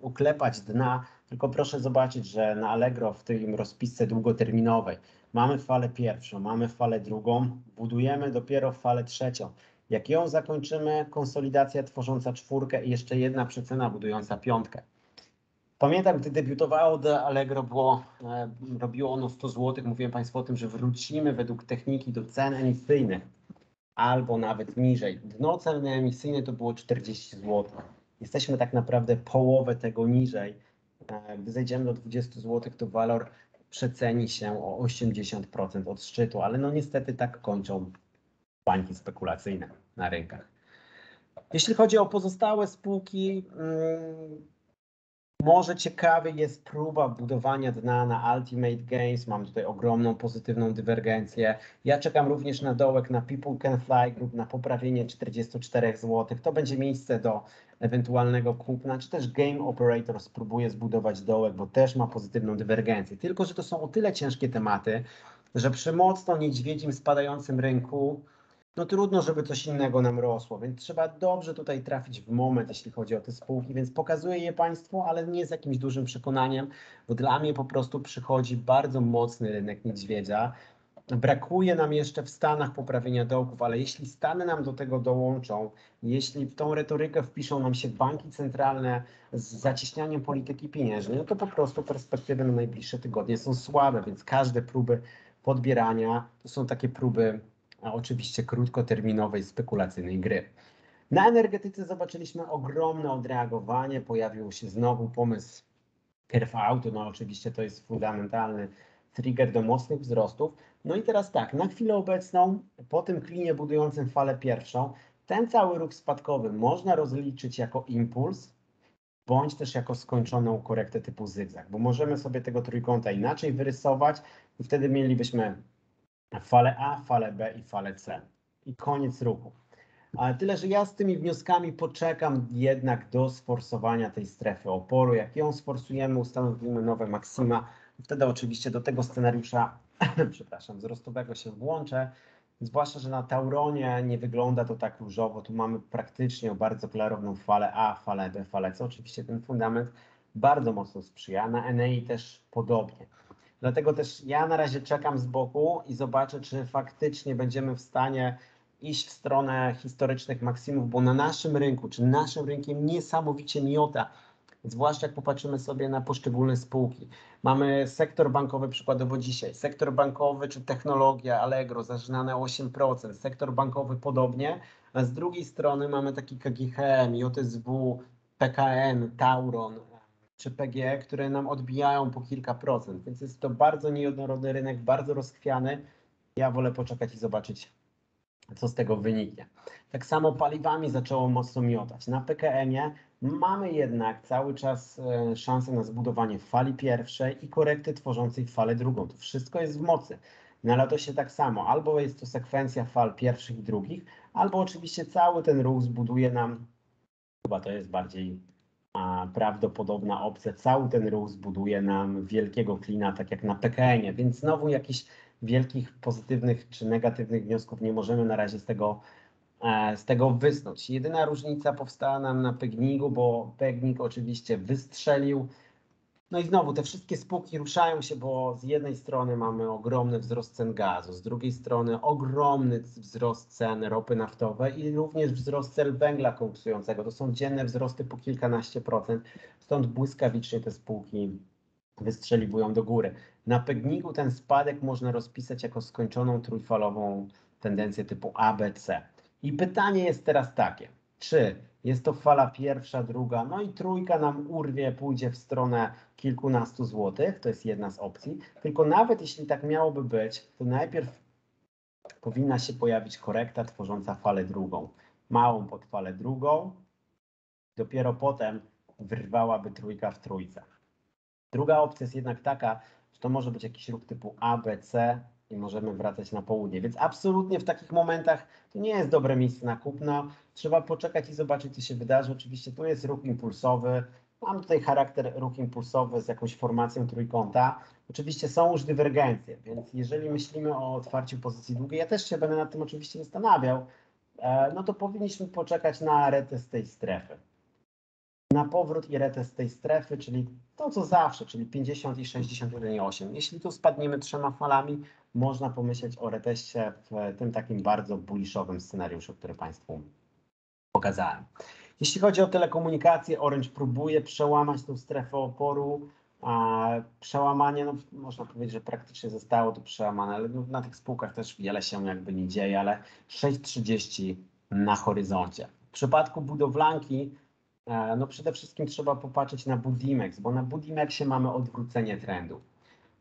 uklepać dna, tylko proszę zobaczyć, że na Allegro w tym rozpisce długoterminowej mamy falę pierwszą, mamy falę drugą, budujemy dopiero falę trzecią. Jak ją zakończymy, konsolidacja tworząca czwórkę i jeszcze jedna przecena budująca piątkę. Pamiętam, gdy debiutowało The Allegro, było, e, robiło ono 100 zł. Mówiłem Państwu o tym, że wrócimy według techniki do cen emisyjnych albo nawet niżej. Dno ceny emisyjnej to było 40 zł. Jesteśmy tak naprawdę połowę tego niżej. E, gdy zejdziemy do 20 zł, to walor przeceni się o 80% od szczytu, ale no niestety tak kończą bańki spekulacyjne na rynkach. Jeśli chodzi o pozostałe spółki, mm, może ciekawy jest próba budowania dna na Ultimate Games. Mam tutaj ogromną pozytywną dywergencję. Ja czekam również na dołek na People Can Fly Group na poprawienie 44 zł. To będzie miejsce do ewentualnego kupna, czy też Game Operator spróbuje zbudować dołek, bo też ma pozytywną dywergencję. Tylko, że to są o tyle ciężkie tematy, że przy mocno niedźwiedzim spadającym rynku no trudno, żeby coś innego nam rosło, więc trzeba dobrze tutaj trafić w moment, jeśli chodzi o te spółki, więc pokazuję je Państwu, ale nie z jakimś dużym przekonaniem, bo dla mnie po prostu przychodzi bardzo mocny rynek niedźwiedzia. Brakuje nam jeszcze w Stanach poprawienia dołków, ale jeśli Stany nam do tego dołączą, jeśli w tą retorykę wpiszą nam się banki centralne z zacieśnianiem polityki pieniężnej, no to po prostu perspektywy na najbliższe tygodnie są słabe, więc każde próby podbierania to są takie próby a oczywiście krótkoterminowej, spekulacyjnej gry. Na energetyce zobaczyliśmy ogromne odreagowanie, pojawił się znowu pomysł curve auto, no oczywiście to jest fundamentalny trigger do mocnych wzrostów. No i teraz tak, na chwilę obecną, po tym klinie budującym falę pierwszą, ten cały ruch spadkowy można rozliczyć jako impuls, bądź też jako skończoną korektę typu zygzak, bo możemy sobie tego trójkąta inaczej wyrysować i wtedy mielibyśmy falę A, falę B i falę C. I koniec ruchu. Ale tyle, że ja z tymi wnioskami poczekam jednak do sforsowania tej strefy oporu. Jak ją sforsujemy, ustanowimy nowe maksima. Wtedy oczywiście do tego scenariusza, przepraszam, wzrostowego się włączę. Zwłaszcza, że na Tauronie nie wygląda to tak różowo. Tu mamy praktycznie bardzo klarowną falę A, falę B, falę C. Oczywiście ten fundament bardzo mocno sprzyja. Na NEI też podobnie. Dlatego też ja na razie czekam z boku i zobaczę, czy faktycznie będziemy w stanie iść w stronę historycznych maksimów, bo na naszym rynku, czy naszym rynkiem niesamowicie miota, zwłaszcza jak popatrzymy sobie na poszczególne spółki. Mamy sektor bankowy przykładowo dzisiaj, sektor bankowy czy technologia, Allegro zażynane 8%, sektor bankowy podobnie, a z drugiej strony mamy taki KGHM, JSW, PKN, Tauron, czy PGE, które nam odbijają po kilka procent, więc jest to bardzo niejednorodny rynek, bardzo rozchwiany. Ja wolę poczekać i zobaczyć, co z tego wyniknie. Tak samo paliwami zaczęło mocno miotać. Na PKM-ie mamy jednak cały czas e, szansę na zbudowanie fali pierwszej i korekty tworzącej falę drugą. To wszystko jest w mocy. Na lato się tak samo. Albo jest to sekwencja fal pierwszych i drugich, albo oczywiście cały ten ruch zbuduje nam, chyba to jest bardziej a prawdopodobna opcja, cały ten ruch zbuduje nam wielkiego klina, tak jak na PKN-ie, więc znowu jakichś wielkich pozytywnych czy negatywnych wniosków nie możemy na razie z tego, e, z tego wysnuć. Jedyna różnica powstała nam na Pegnigu, bo Pegnig oczywiście wystrzelił, no i znowu te wszystkie spółki ruszają się, bo z jednej strony mamy ogromny wzrost cen gazu, z drugiej strony ogromny wzrost cen ropy naftowej i również wzrost cen węgla koksującego. To są dzienne wzrosty po kilkanaście procent, stąd błyskawicznie te spółki wystrzeliwują do góry. Na Pegniku ten spadek można rozpisać jako skończoną trójfalową tendencję typu ABC. I pytanie jest teraz takie, czy jest to fala pierwsza, druga, no i trójka nam urwie, pójdzie w stronę kilkunastu złotych, to jest jedna z opcji. Tylko nawet jeśli tak miałoby być, to najpierw powinna się pojawić korekta tworząca falę drugą. Małą pod falę drugą. Dopiero potem wyrwałaby trójka w trójce. Druga opcja jest jednak taka, że to może być jakiś ruch typu A, B, C i możemy wracać na południe. Więc absolutnie w takich momentach to nie jest dobre miejsce na kupno. Trzeba poczekać i zobaczyć, co się wydarzy. Oczywiście to jest ruch impulsowy. Mam tutaj charakter ruch impulsowy z jakąś formacją trójkąta. Oczywiście są już dywergencje, więc jeżeli myślimy o otwarciu pozycji długiej, ja też się będę nad tym oczywiście zastanawiał, e, no to powinniśmy poczekać na retest tej strefy. Na powrót i retest tej strefy, czyli to co zawsze, czyli 50 i 61,8. Jeśli tu spadniemy trzema falami, można pomyśleć o reteście w tym takim bardzo bullishowym scenariuszu, który Państwu pokazałem. Jeśli chodzi o telekomunikację, Orange próbuje przełamać tą strefę oporu. A przełamanie, no, można powiedzieć, że praktycznie zostało to przełamane, ale no, na tych spółkach też wiele się jakby nie dzieje, ale 6,30 na horyzoncie. W przypadku budowlanki, no przede wszystkim trzeba popatrzeć na Budimex, bo na Budimexie mamy odwrócenie trendu.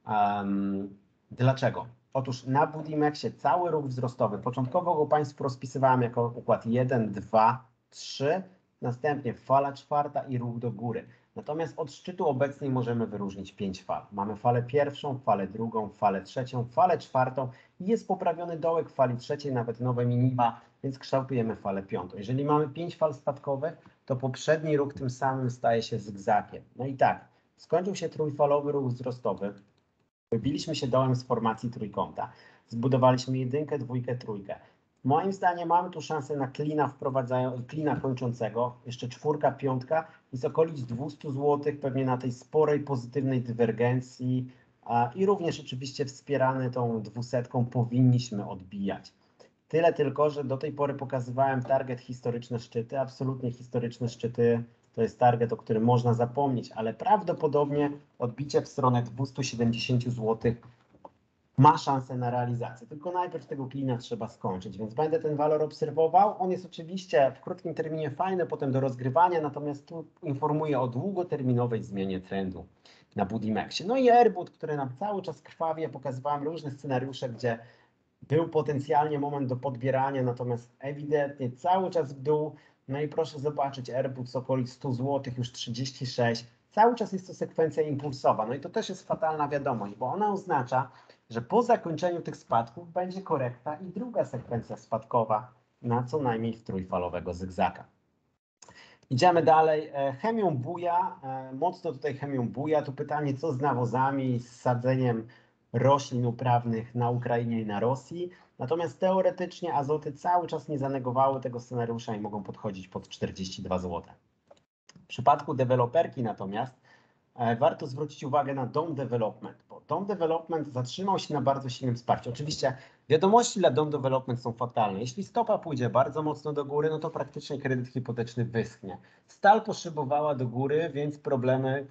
Um, dlaczego? Otóż na Budimexie cały ruch wzrostowy, początkowo go Państwu rozpisywałem jako układ 1, 2, 3, następnie fala czwarta i ruch do góry. Natomiast od szczytu obecnej możemy wyróżnić pięć fal. Mamy falę pierwszą, falę drugą, falę trzecią, falę czwartą i jest poprawiony dołek fali trzeciej, nawet nowe minima, więc kształtujemy falę piątą. Jeżeli mamy pięć fal spadkowych, to poprzedni ruch tym samym staje się zygzakiem. No i tak, skończył się trójfalowy ruch wzrostowy, wybiliśmy się dołem z formacji trójkąta, zbudowaliśmy jedynkę, dwójkę, trójkę. Moim zdaniem mamy tu szansę na klina, klina kończącego, jeszcze czwórka, piątka i z okolic 200 zł, pewnie na tej sporej pozytywnej dywergencji a, i również oczywiście wspierany tą dwusetką powinniśmy odbijać. Tyle tylko, że do tej pory pokazywałem target historyczne szczyty, absolutnie historyczne szczyty to jest target, o którym można zapomnieć, ale prawdopodobnie odbicie w stronę 270 zł ma szansę na realizację. Tylko najpierw tego klina trzeba skończyć, więc będę ten walor obserwował. On jest oczywiście w krótkim terminie fajny, potem do rozgrywania, natomiast tu informuję o długoterminowej zmianie trendu na Budimexie. No i Airbud, który nam cały czas krwawie, pokazywałem różne scenariusze, gdzie był potencjalnie moment do podbierania, natomiast ewidentnie cały czas w dół. No i proszę zobaczyć, Airbud z okolic 100 zł, już 36. Cały czas jest to sekwencja impulsowa. No i to też jest fatalna wiadomość, bo ona oznacza, że po zakończeniu tych spadków będzie korekta i druga sekwencja spadkowa na co najmniej w trójfalowego zygzaka. Idziemy dalej. E, chemią buja, e, mocno tutaj chemią buja. Tu pytanie, co z nawozami, z sadzeniem roślin uprawnych na Ukrainie i na Rosji. Natomiast teoretycznie azoty cały czas nie zanegowały tego scenariusza i mogą podchodzić pod 42 zł. W przypadku deweloperki natomiast E, warto zwrócić uwagę na Dom Development, bo Dom Development zatrzymał się na bardzo silnym wsparciu. Oczywiście wiadomości dla Dom Development są fatalne. Jeśli stopa pójdzie bardzo mocno do góry, no to praktycznie kredyt hipoteczny wyschnie. Stal poszybowała do góry, więc problemy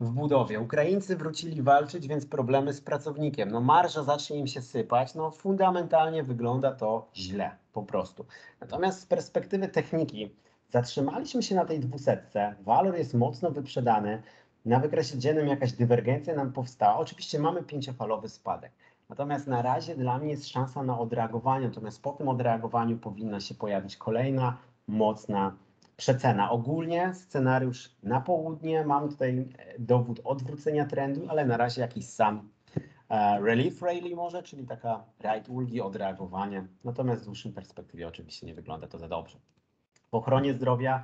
w budowie. Ukraińcy wrócili walczyć, więc problemy z pracownikiem. No marża zacznie im się sypać, no fundamentalnie wygląda to źle, po prostu. Natomiast z perspektywy techniki zatrzymaliśmy się na tej dwusetce, walor jest mocno wyprzedany, na wykresie dziennym jakaś dywergencja nam powstała. Oczywiście mamy pięciofalowy spadek. Natomiast na razie dla mnie jest szansa na odreagowanie, natomiast po tym odreagowaniu powinna się pojawić kolejna mocna przecena. Ogólnie scenariusz na południe, mam tutaj e, dowód odwrócenia trendu, ale na razie jakiś sam e, relief rally może, czyli taka right ulgi, odreagowanie. Natomiast w dłuższym perspektywie oczywiście nie wygląda to za dobrze. W ochronie zdrowia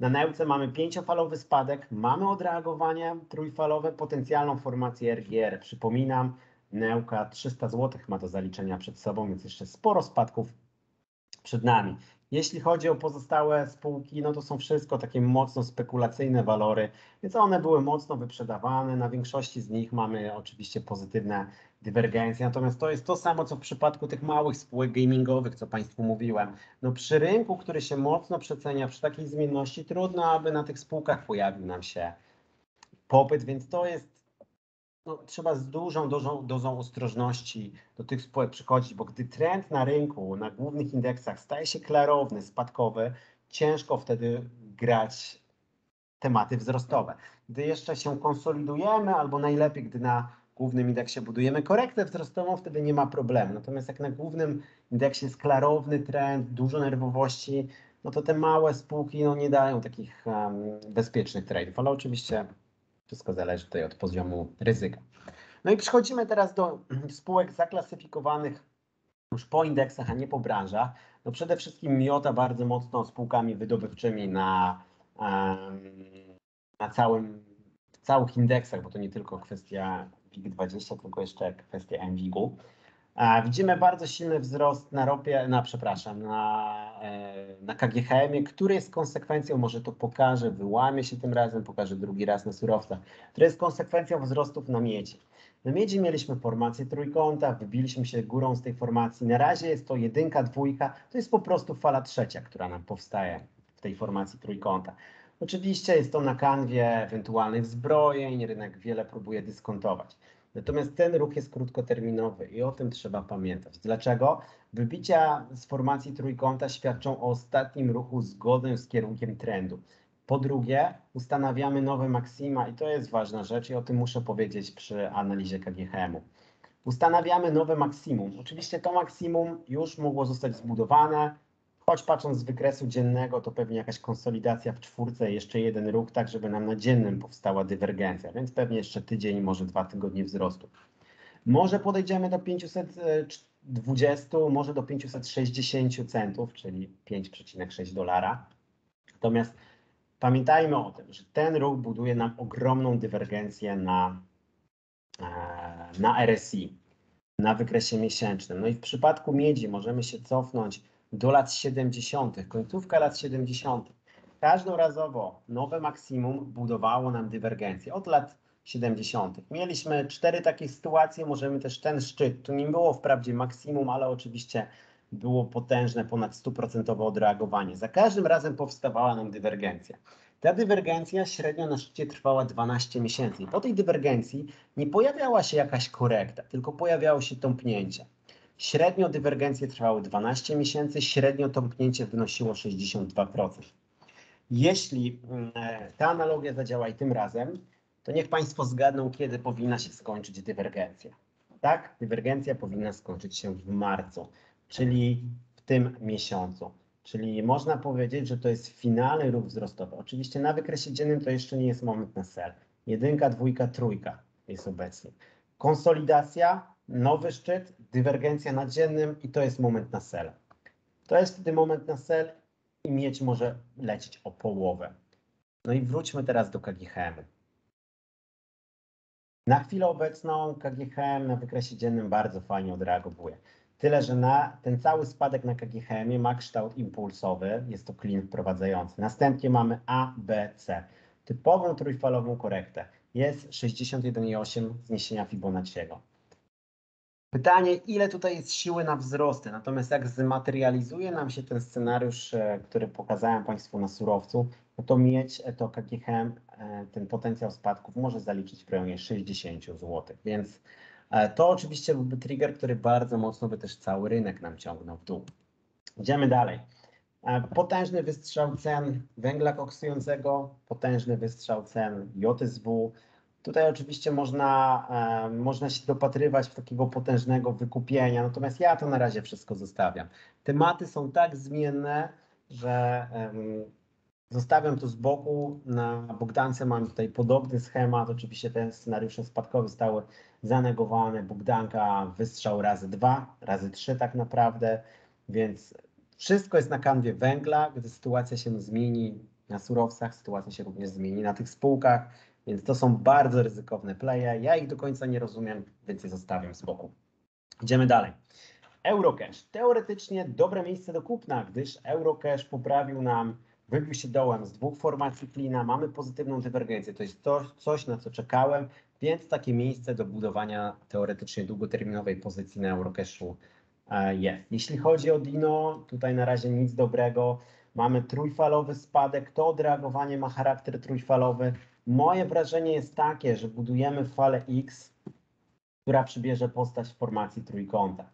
na nauce mamy pięciofalowy spadek, mamy odreagowanie trójfalowe, potencjalną formację RGR. Przypominam, Neuka 300 zł ma do zaliczenia przed sobą, więc jeszcze sporo spadków przed nami. Jeśli chodzi o pozostałe spółki, no to są wszystko takie mocno spekulacyjne walory, więc one były mocno wyprzedawane. Na większości z nich mamy oczywiście pozytywne dywergencje, natomiast to jest to samo, co w przypadku tych małych spółek gamingowych, co Państwu mówiłem. No przy rynku, który się mocno przecenia, przy takiej zmienności, trudno, aby na tych spółkach pojawił nam się popyt, więc to jest no, trzeba z dużą, dużą dozą ostrożności do tych spółek przychodzić, bo gdy trend na rynku, na głównych indeksach staje się klarowny, spadkowy, ciężko wtedy grać tematy wzrostowe. Gdy jeszcze się konsolidujemy, albo najlepiej, gdy na głównym indeksie budujemy korektę wzrostową, wtedy nie ma problemu. Natomiast jak na głównym indeksie jest klarowny trend, dużo nerwowości, no to te małe spółki no, nie dają takich um, bezpiecznych tradeów, ale oczywiście wszystko zależy tutaj od poziomu ryzyka. No i przechodzimy teraz do spółek zaklasyfikowanych już po indeksach, a nie po branżach. No przede wszystkim miota bardzo mocno spółkami wydobywczymi na, na całym, w całych indeksach, bo to nie tylko kwestia WIG20, tylko jeszcze kwestia MWIG-u. Widzimy bardzo silny wzrost na ropie, na przepraszam, na, e, na KGHM-ie, który jest konsekwencją, może to pokażę, wyłamie się tym razem, pokażę drugi raz na surowcach, który jest konsekwencją wzrostów na miedzi. Na miedzi mieliśmy formację trójkąta, wybiliśmy się górą z tej formacji. Na razie jest to jedynka, dwójka, to jest po prostu fala trzecia, która nam powstaje w tej formacji trójkąta. Oczywiście jest to na kanwie ewentualnych zbrojeń, rynek wiele próbuje dyskontować. Natomiast ten ruch jest krótkoterminowy i o tym trzeba pamiętać. Dlaczego? Wybicia z formacji trójkąta świadczą o ostatnim ruchu zgodnym z kierunkiem trendu. Po drugie, ustanawiamy nowe maksima i to jest ważna rzecz i o tym muszę powiedzieć przy analizie KGHM-u. Ustanawiamy nowe maksimum. Oczywiście to maksimum już mogło zostać zbudowane, choć patrząc z wykresu dziennego, to pewnie jakaś konsolidacja w czwórce, jeszcze jeden ruch, tak żeby nam na dziennym powstała dywergencja, więc pewnie jeszcze tydzień, może dwa tygodnie wzrostu. Może podejdziemy do 520, może do 560 centów, czyli 5,6 dolara. Natomiast Pamiętajmy o tym, że ten ruch buduje nam ogromną dywergencję na, e, na RSI, na wykresie miesięcznym. No i w przypadku miedzi możemy się cofnąć do lat 70., końcówka lat 70. Każdorazowo nowe maksimum budowało nam dywergencję od lat 70. Mieliśmy cztery takie sytuacje, możemy też ten szczyt, tu nie było wprawdzie maksimum, ale oczywiście było potężne, ponad 100% odreagowanie. Za każdym razem powstawała nam dywergencja. Ta dywergencja średnio na szczycie trwała 12 miesięcy. po tej dywergencji nie pojawiała się jakaś korekta, tylko pojawiało się tąpnięcie. Średnio dywergencje trwały 12 miesięcy, średnio tąpnięcie wynosiło 62%. Jeśli mm, e, ta analogia zadziała i tym razem, to niech Państwo zgadną, kiedy powinna się skończyć dywergencja. Tak, dywergencja powinna skończyć się w marcu czyli w tym miesiącu. Czyli można powiedzieć, że to jest finalny ruch wzrostowy. Oczywiście na wykresie dziennym to jeszcze nie jest moment na sell. Jedynka, dwójka, trójka jest obecnie. Konsolidacja, nowy szczyt, dywergencja na dziennym i to jest moment na sell. To jest wtedy moment na sell i mieć może lecieć o połowę. No i wróćmy teraz do KGHM. Na chwilę obecną KGHM na wykresie dziennym bardzo fajnie odreagowuje. Tyle, że na ten cały spadek na KGHM ma kształt impulsowy, jest to klin wprowadzający. Następnie mamy A, B, C. Typową trójfalową korektę jest 61,8 zniesienia Fibonacciego. Pytanie, ile tutaj jest siły na wzrosty? Natomiast jak zmaterializuje nam się ten scenariusz, e, który pokazałem Państwu na surowcu, no to mieć to KGHM, e, ten potencjał spadków może zaliczyć w rejonie 60 zł. Więc E, to oczywiście byłby trigger, który bardzo mocno by też cały rynek nam ciągnął w dół. Idziemy dalej. E, potężny wystrzał cen węgla koksującego, potężny wystrzał cen JSW. Tutaj oczywiście można, można się dopatrywać w takiego potężnego wykupienia, natomiast ja to na razie wszystko zostawiam. Tematy są tak zmienne, że Zostawiam to z boku. Na Bogdance mam tutaj podobny schemat. Oczywiście te scenariusze spadkowe zostały zanegowane. Bogdanka wystrzał razy dwa, razy trzy tak naprawdę, więc wszystko jest na kanwie węgla. Gdy sytuacja się zmieni na surowcach, sytuacja się również zmieni na tych spółkach, więc to są bardzo ryzykowne playe. Ja ich do końca nie rozumiem, więc je zostawiam z boku. Idziemy dalej. Eurocash. Teoretycznie dobre miejsce do kupna, gdyż Eurocash poprawił nam wybił się dołem z dwóch formacji klina, mamy pozytywną dywergencję. To jest to, coś, na co czekałem, więc takie miejsce do budowania teoretycznie długoterminowej pozycji na Eurocashu e, jest. Jeśli chodzi o Dino, tutaj na razie nic dobrego. Mamy trójfalowy spadek, to odreagowanie ma charakter trójfalowy. Moje wrażenie jest takie, że budujemy falę X, która przybierze postać w formacji trójkąta.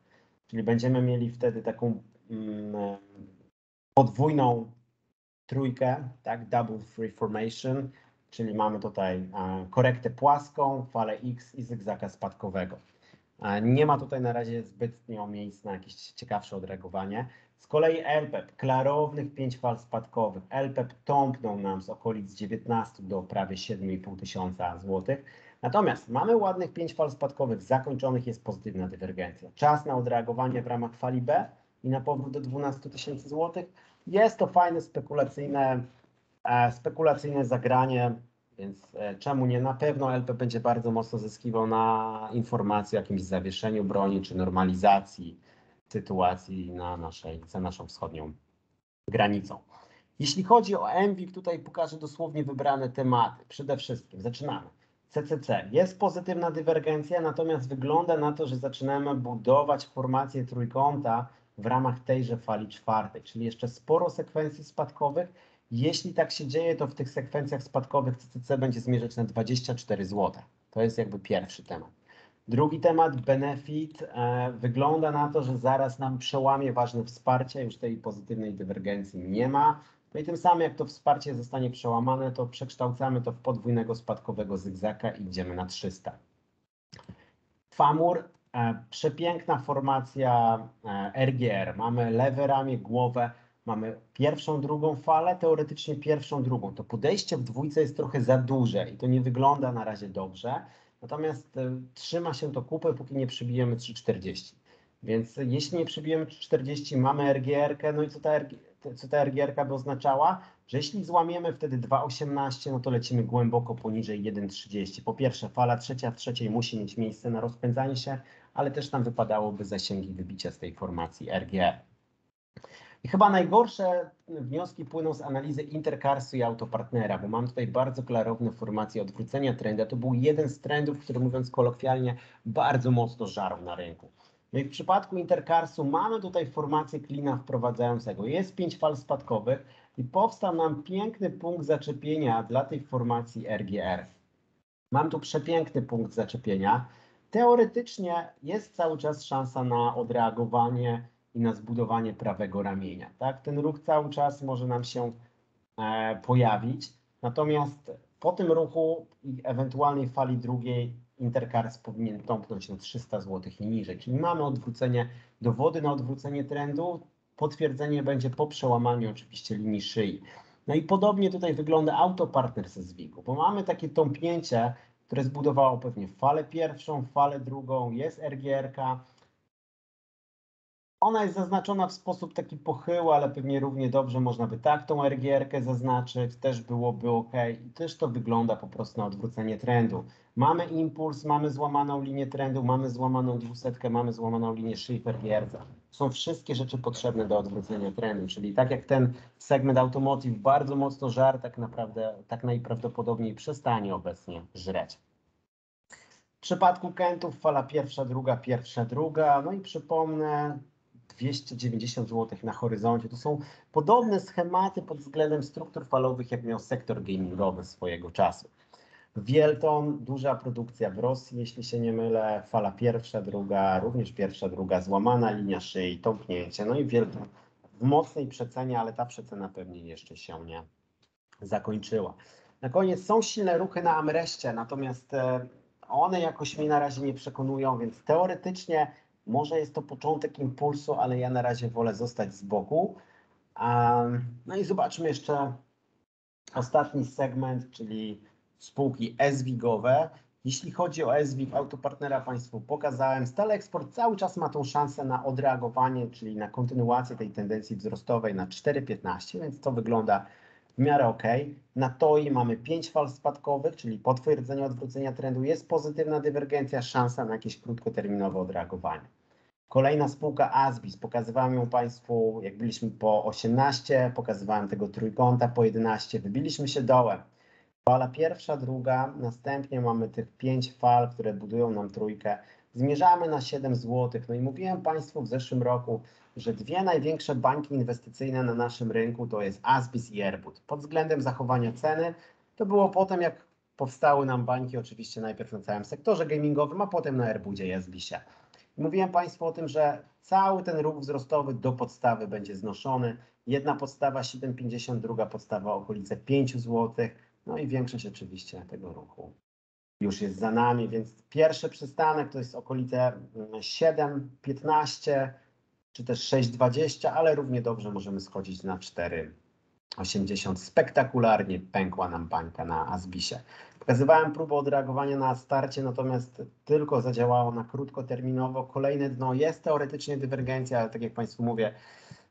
Czyli będziemy mieli wtedy taką mm, podwójną trójkę, tak, double free formation, czyli mamy tutaj e, korektę płaską, falę X i zygzaka spadkowego. E, Nie ma tutaj na razie zbytnio miejsc na jakieś ciekawsze odreagowanie. Z kolei LPEP, klarownych 5 fal spadkowych. LPEP tąpnął nam z okolic 19 do prawie 7,5 tysiąca złotych. Natomiast mamy ładnych 5 fal spadkowych, zakończonych jest pozytywna dywergencja. Czas na odreagowanie w ramach fali B i na powrót do 12 tysięcy złotych. Jest to fajne, spekulacyjne, e, spekulacyjne zagranie, więc e, czemu nie? Na pewno LP będzie bardzo mocno zyskiwał na informacji o jakimś zawieszeniu broni czy normalizacji sytuacji na naszej, za naszą wschodnią granicą. Jeśli chodzi o MWIG, tutaj pokażę dosłownie wybrane tematy. Przede wszystkim zaczynamy. CCC. Jest pozytywna dywergencja, natomiast wygląda na to, że zaczynamy budować formację trójkąta w ramach tejże fali czwartej, czyli jeszcze sporo sekwencji spadkowych. Jeśli tak się dzieje, to w tych sekwencjach spadkowych CCC będzie zmierzać na 24 zł. To jest jakby pierwszy temat. Drugi temat, benefit. E, wygląda na to, że zaraz nam przełamie ważne wsparcie, już tej pozytywnej dywergencji nie ma. No i tym samym, jak to wsparcie zostanie przełamane, to przekształcamy to w podwójnego spadkowego zygzaka i idziemy na 300. Famur, e, przepiękna formacja e, RGR. Mamy lewe ramię, głowę, mamy pierwszą, drugą falę, teoretycznie pierwszą, drugą. To podejście w dwójce jest trochę za duże i to nie wygląda na razie dobrze. Natomiast e, trzyma się to kupę, póki nie przybijemy 3,40. Więc jeśli nie przybijemy 3,40, mamy RGR-kę, no i co ta, RG, co ta RGR-ka by oznaczała? Że jeśli złamiemy wtedy 2,18, no to lecimy głęboko poniżej 1,30. Po pierwsze, fala trzecia w trzeciej musi mieć miejsce na rozpędzanie się, ale też nam wypadałoby zasięgi wybicia z tej formacji RGR. I chyba najgorsze wnioski płyną z analizy Intercarsu i autopartnera, bo mam tutaj bardzo klarowne formacje odwrócenia trendu. To był jeden z trendów, który mówiąc kolokwialnie bardzo mocno żarł na rynku. No i w przypadku Intercarsu mamy tutaj formację klina wprowadzającego. Jest pięć fal spadkowych i powstał nam piękny punkt zaczepienia dla tej formacji RGR. Mam tu przepiękny punkt zaczepienia. Teoretycznie jest cały czas szansa na odreagowanie i na zbudowanie prawego ramienia. Tak? Ten ruch cały czas może nam się e, pojawić, natomiast po tym ruchu i ewentualnej fali drugiej Intercars powinien tąpnąć na 300 zł i niżej, czyli mamy odwrócenie, dowody na odwrócenie trendu, potwierdzenie będzie po przełamaniu oczywiście linii szyi. No i podobnie tutaj wygląda autopartner ze zwigu, bo mamy takie tąpnięcie, które zbudowało pewnie falę pierwszą, falę drugą, jest RGR-ka, ona jest zaznaczona w sposób taki pochyły, ale pewnie równie dobrze można by tak tą RGR-kę zaznaczyć, też byłoby ok. I też to wygląda po prostu na odwrócenie trendu. Mamy impuls, mamy złamaną linię trendu, mamy złamaną dwusetkę, mamy złamaną linię szyi RGR. Są wszystkie rzeczy potrzebne do odwrócenia trendu, czyli tak jak ten segment automotive bardzo mocno żar, tak naprawdę, tak najprawdopodobniej przestanie obecnie żreć. W przypadku Kentów fala pierwsza, druga, pierwsza, druga. No i przypomnę, 290 zł na horyzoncie. To są podobne schematy pod względem struktur falowych, jak miał sektor gamingowy swojego czasu. Wielton, duża produkcja w Rosji, jeśli się nie mylę, fala pierwsza, druga, również pierwsza, druga, złamana linia szyi, tąpnięcie. No i Wielton w mocnej przecenie, ale ta przecena pewnie jeszcze się nie zakończyła. Na koniec są silne ruchy na Amreście, natomiast e, one jakoś mnie na razie nie przekonują, więc teoretycznie może jest to początek impulsu, ale ja na razie wolę zostać z boku. No i zobaczmy jeszcze ostatni segment, czyli spółki SWIG-owe. Jeśli chodzi o SWIG, autopartnera Państwu pokazałem, Stale Eksport cały czas ma tą szansę na odreagowanie, czyli na kontynuację tej tendencji wzrostowej na 4,15, więc to wygląda w miarę ok. Na TOI mamy 5 fal spadkowych, czyli potwierdzenie odwrócenia trendu, jest pozytywna dywergencja, szansa na jakieś krótkoterminowe odreagowanie. Kolejna spółka Asbis, pokazywałem ją Państwu, jak byliśmy po 18, pokazywałem tego trójkąta po 11, wybiliśmy się dołem. Fala pierwsza, druga, następnie mamy tych 5 fal, które budują nam trójkę. Zmierzamy na 7 zł. No i mówiłem Państwu w zeszłym roku, że dwie największe banki inwestycyjne na naszym rynku to jest Asbis i Airbud. Pod względem zachowania ceny to było potem, jak powstały nam banki, oczywiście najpierw na całym sektorze gamingowym, a potem na Airbudzie i Asbisie. Mówiłem Państwu o tym, że cały ten ruch wzrostowy do podstawy będzie znoszony. Jedna podstawa 7,50, druga podstawa okolice 5 zł. No i większość oczywiście tego ruchu już jest za nami, więc pierwszy przystanek to jest okolice mm, 7,15 czy też 6,20, ale równie dobrze możemy schodzić na 4,80. Spektakularnie pękła nam bańka na Asbisie. Pokazywałem próbę odreagowania na starcie, natomiast tylko zadziałało na krótkoterminowo. Kolejne dno jest teoretycznie dywergencja, ale tak jak Państwu mówię,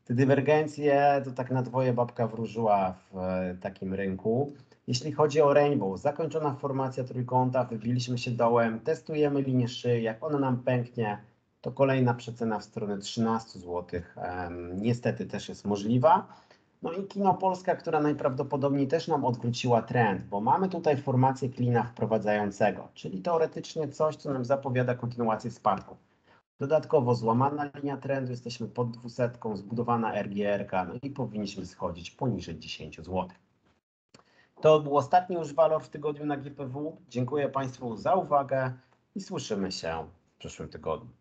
te dywergencje to tak na dwoje babka wróżyła w e, takim rynku. Jeśli chodzi o Rainbow, zakończona formacja trójkąta, wybiliśmy się dołem, testujemy linię szyi, jak ona nam pęknie, to kolejna przecena w stronę 13 zł. niestety też jest możliwa. No i Kino Polska, która najprawdopodobniej też nam odwróciła trend, bo mamy tutaj formację klina wprowadzającego, czyli teoretycznie coś, co nam zapowiada kontynuację spadku. Dodatkowo złamana linia trendu, jesteśmy pod 200, zbudowana RGR, no i powinniśmy schodzić poniżej 10 zł. To był ostatni już walor w tygodniu na GPW. Dziękuję Państwu za uwagę i słyszymy się w przyszłym tygodniu.